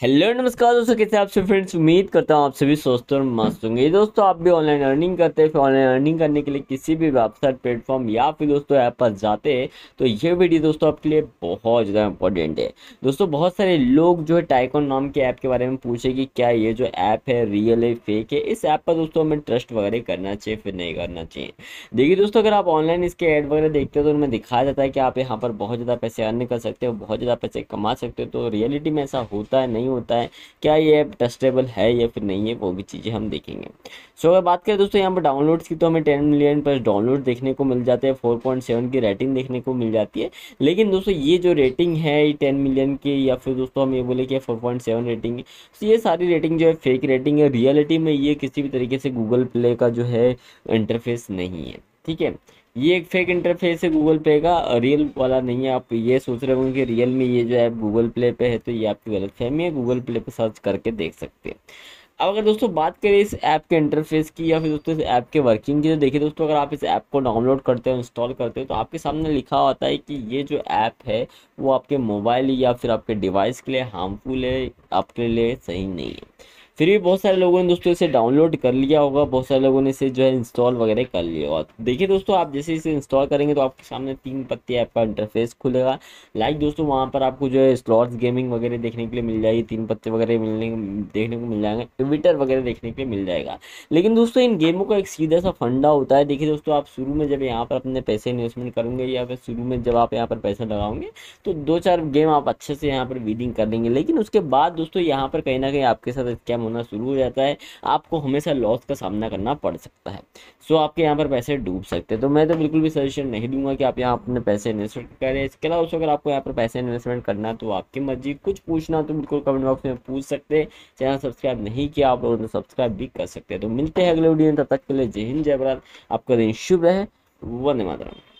Hello, नमस्कार दोस्तों, कैसे आप सभी फ्रेंड्स उम्मीद करता हूँ आप सभी स्वस्थ और मस्त होंगे। दोस्तों, आप भी ऑनलाइन अर्निंग करते हैं, फिर ऑनलाइन अर्निंग करने के लिए किसी भी वेबसाइट प्लेटफॉर्म या फिर दोस्तों ऐप पर जाते हैं तो ये वीडियो दोस्तों आपके लिए बहुत ज़्यादा इंपॉर्टेंट है। दोस्तों, बहुत सारे लोग जो है टाइकॉन नाम के ऐप के बारे में पूछे कि क्या ये जो ऐप है रियल है फेक है? इस ऐप पर दोस्तों हमें ट्रस्ट वगैरह करना चाहिए, फिर नहीं करना चाहिए। देखिए दोस्तों, अगर आप ऑनलाइन इसके ऐड वगैरह देखते हो तो उनमें दिखाया जाता है कि आप यहाँ पर बहुत ज़्यादा पैसे अर्न कर सकते हो, बहुत ज़्यादा पैसे कमा सकते हो तो रियलिटी में ऐसा होता है नहीं होता है। क्या ये ऐप ट्रस्टेबल है या फिर नहीं है, वो भी चीज़ें हम देखेंगे। सो अगर बात करें दोस्तों, यहाँ पर डाउनलोड्स की तो हमें टेन मिलियन प्लस डाउनलोड देखने को मिल जाते हैं फोर पॉइंट सेवन की रेटिंग देखने को मिल जाती है। लेकिन दोस्तों, ये जो रेटिंग है ये टेन मिलियन की या फिर दोस्तों, हम ये बोले कि फोर पॉइंट सेवन रेटिंग है। तो ये सारी रेटिंग जो है फेक रेटिंग है। रियलिटी में ये किसी भी तरीके से गूगल प्ले का जो है इंटरफेस नहीं है। ठीक है? ये एक फेक इंटरफेस है गूगल पे का। रियल वाला नहीं है। आप ये सोच रहे होंगे कि रियल में ये जो ऐप गूगल प्ले पे है तो ये आपकी गलत फहमी है। गूगल प्ले पे सर्च करके देख सकते हैं। अब अगर दोस्तों बात करें इस ऐप के इंटरफेस की या फिर दोस्तों इस ऐप के वर्किंग की तो देखिए दोस्तों, अगर आप इस ऐप को डाउनलोड करते हो इंस्टॉल करते हो तो आपके सामने लिखा होता है कि ये जो ऐप है, वो आपके मोबाइल या फिर आपके डिवाइस के लिए हार्मफुल है, आपके लिए सही नहीं है। फिर भी बहुत सारे लोगों ने दोस्तों इसे डाउनलोड कर लिया होगा, बहुत सारे लोगों ने इसे जो है इंस्टॉल वगैरह कर लिया होगा। देखिए दोस्तों, आप जैसे इसे इंस्टॉल करेंगे तो आपके सामने तीन पत्ती ऐप का इंटरफेस खुलेगा। लाइक दोस्तों, वहाँ पर आपको जो है स्लॉट्स गेमिंग वगैरह देखने के लिए मिल जाएगी, तीन पत्ते वगैरह मिलने, देखने को मिल जाएँगे ट्विटर वगैरह देखने के लिए मिल जाएगा। लेकिन दोस्तों, इन गेमों का एक सीधा सा फंडा होता है। देखिए दोस्तों, आप शुरू में जब यहाँ पर अपने पैसे इन्वेस्टमेंट करेंगे या फिर शुरू में जब आप यहाँ पर पैसा लगाओगे तो दो चार गेम आप अच्छे से यहाँ पर वीडिंग कर लेंगे। लेकिन उसके बाद दोस्तों, यहाँ पर कहीं ना कहीं आपके साथ स्कैम होना शुरू हो जाता है, आपको हमेशा लॉस का सामना करना पड़ सकता है। सो आपके यहाँ पर पैसे डूब सकते हैं। तो मैं तो बिल्कुल भी सजेशन नहीं दूँगा कि आप यहाँ अपने पैसे इन्वेस्टमेंट करें। इसके अलावा अगर आपको यहाँ पर पैसे इन्वेस्टमेंट करना है तो आपकी मर्ज़ी। कुछ पूछना तो बिल्कुल कमेंट बॉक्स में पूछ सकते हैं। चैनल सब्सक्राइब नहीं किया आप लोगों ने सब्सक्राइब भी कर सकते हैं। तो मिलते हैं अगले वीडियो में, तब तक के लिए जय हिंद, जय भारत। आपका दिन शुभ रहे। वंदे मातरम।